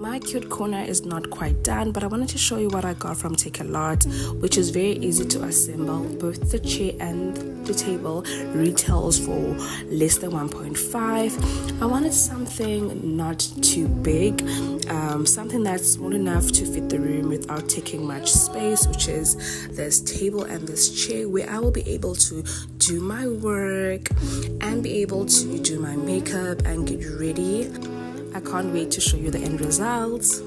My cute corner is not quite done, but I wanted to show you what I got from Takealot, which is very easy to assemble. Both the chair and the table retails for less than 1.5. I wanted something not too big, um, something that's small enough to fit the room without taking much space, which is this table and this chair where I will be able to do my work and be able to do my makeup and get ready I can't wait to show you the end results.